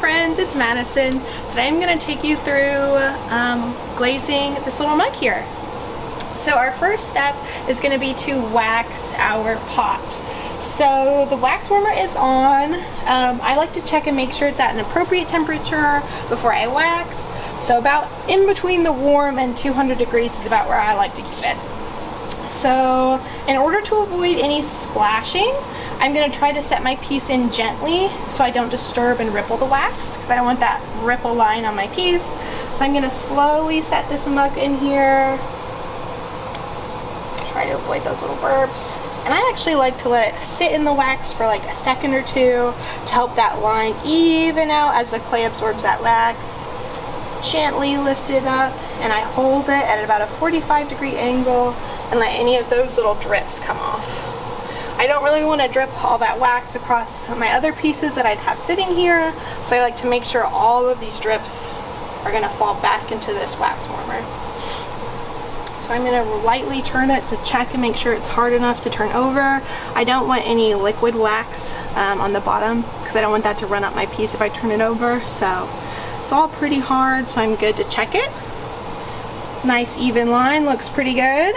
friends, it's Madison. Today I'm going to take you through um, glazing this little mug here. So our first step is going to be to wax our pot. So the wax warmer is on. Um, I like to check and make sure it's at an appropriate temperature before I wax. So about in between the warm and 200 degrees is about where I like to keep it. So in order to avoid any splashing, I'm gonna try to set my piece in gently so I don't disturb and ripple the wax because I don't want that ripple line on my piece. So I'm gonna slowly set this mug in here. Try to avoid those little burps. And I actually like to let it sit in the wax for like a second or two to help that line even out as the clay absorbs that wax. Gently lift it up and I hold it at about a 45 degree angle and let any of those little drips come off. I don't really want to drip all that wax across my other pieces that I'd have sitting here, so I like to make sure all of these drips are going to fall back into this wax warmer. So I'm going to lightly turn it to check and make sure it's hard enough to turn over. I don't want any liquid wax um, on the bottom because I don't want that to run up my piece if I turn it over. So it's all pretty hard, so I'm good to check it. Nice even line, looks pretty good.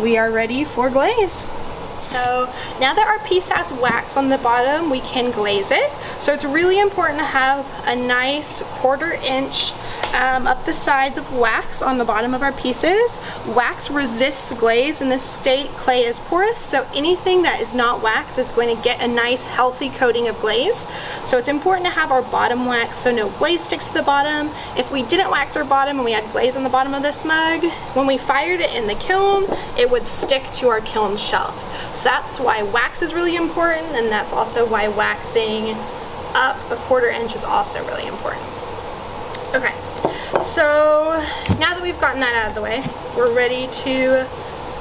We are ready for glaze. So now that our piece has wax on the bottom, we can glaze it. So it's really important to have a nice quarter inch um, up the sides of wax on the bottom of our pieces. Wax resists glaze. In this state, clay is porous, so anything that is not wax is going to get a nice healthy coating of glaze. So it's important to have our bottom wax so no glaze sticks to the bottom. If we didn't wax our bottom and we had glaze on the bottom of this mug, when we fired it in the kiln, it would stick to our kiln shelf. So that's why wax is really important and that's also why waxing up a quarter inch is also really important. Okay, so now that we've gotten that out of the way, we're ready to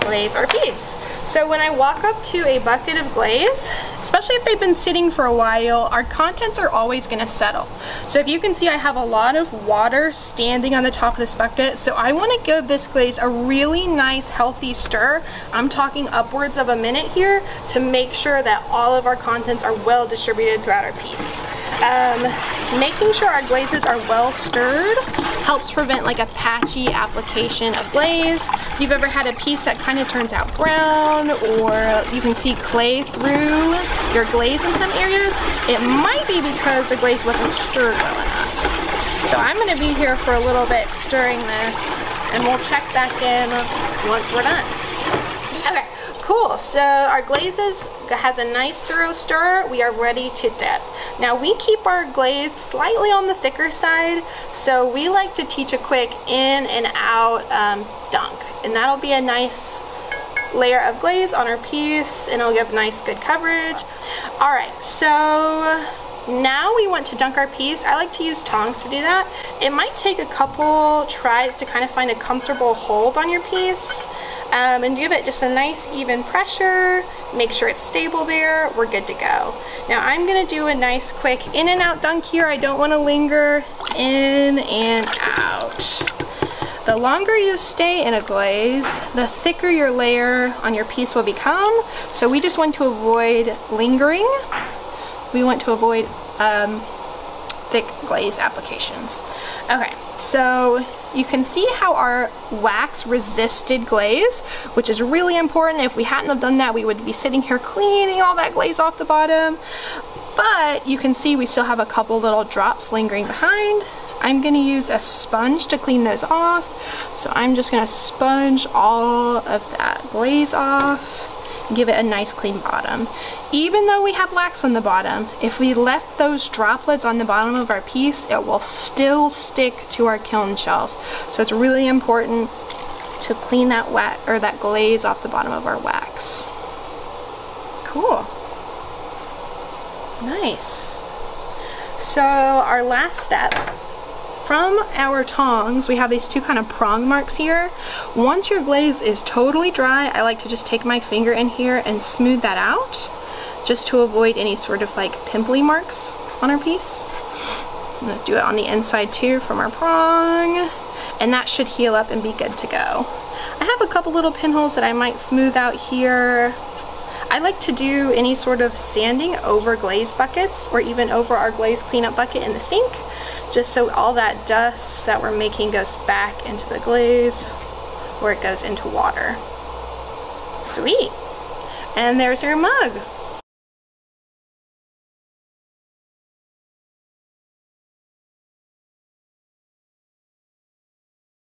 glaze our piece. So when I walk up to a bucket of glaze, especially if they've been sitting for a while, our contents are always gonna settle. So if you can see I have a lot of water standing on the top of this bucket, so I wanna give this glaze a really nice healthy stir. I'm talking upwards of a minute here to make sure that all of our contents are well distributed throughout our piece. Um, making sure our glazes are well stirred helps prevent like a patchy application of glaze. If you've ever had a piece that kind of turns out brown or you can see clay through your glaze in some areas, it might be because the glaze wasn't stirred well enough. So I'm to be here for a little bit stirring this and we'll check back in once we're done. Okay, Cool, so our glazes has a nice thorough stir. We are ready to dip. Now we keep our glaze slightly on the thicker side, so we like to teach a quick in and out um, dunk. And that'll be a nice layer of glaze on our piece and it'll give nice good coverage. All right, so now we want to dunk our piece. I like to use tongs to do that. It might take a couple tries to kind of find a comfortable hold on your piece um, and give it just a nice even pressure. Make sure it's stable there. We're good to go. Now I'm gonna do a nice quick in and out dunk here. I don't wanna linger in and out. The longer you stay in a glaze, the thicker your layer on your piece will become. So we just want to avoid lingering. We want to avoid um, thick glaze applications. Okay, so you can see how our wax resisted glaze, which is really important. If we hadn't have done that, we would be sitting here cleaning all that glaze off the bottom. But you can see we still have a couple little drops lingering behind. I'm gonna use a sponge to clean those off. So I'm just gonna sponge all of that glaze off give it a nice clean bottom. Even though we have wax on the bottom, if we left those droplets on the bottom of our piece, it will still stick to our kiln shelf. So it's really important to clean that wet or that glaze off the bottom of our wax. Cool. Nice. So our last step from our tongs, we have these two kind of prong marks here. Once your glaze is totally dry, I like to just take my finger in here and smooth that out just to avoid any sort of like pimply marks on our piece. I'm gonna do it on the inside too from our prong and that should heal up and be good to go. I have a couple little pinholes that I might smooth out here I like to do any sort of sanding over glaze buckets or even over our glaze cleanup bucket in the sink just so all that dust that we're making goes back into the glaze or it goes into water. Sweet. And there's your mug.